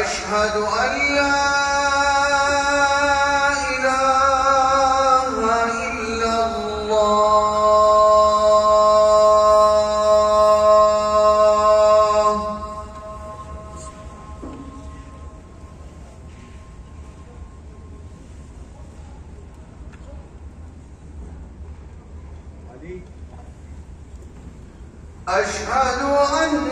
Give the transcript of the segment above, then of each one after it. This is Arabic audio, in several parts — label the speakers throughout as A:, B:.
A: أشهد أن لا أشهد أن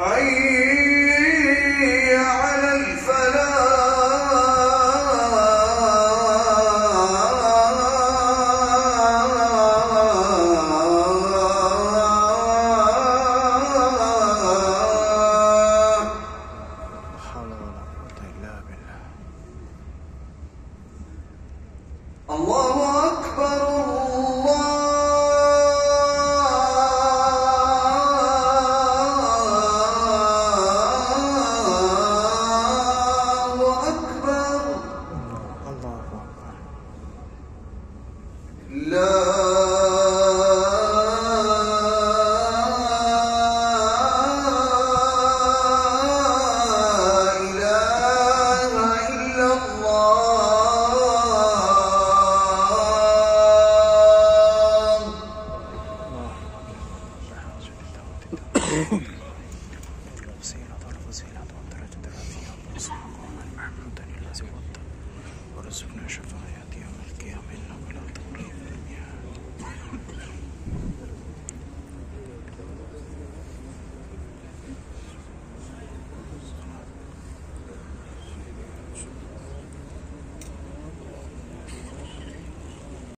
A: حي على الفلاح
B: لا حول ولا قوة إلا بالله.
A: الله لا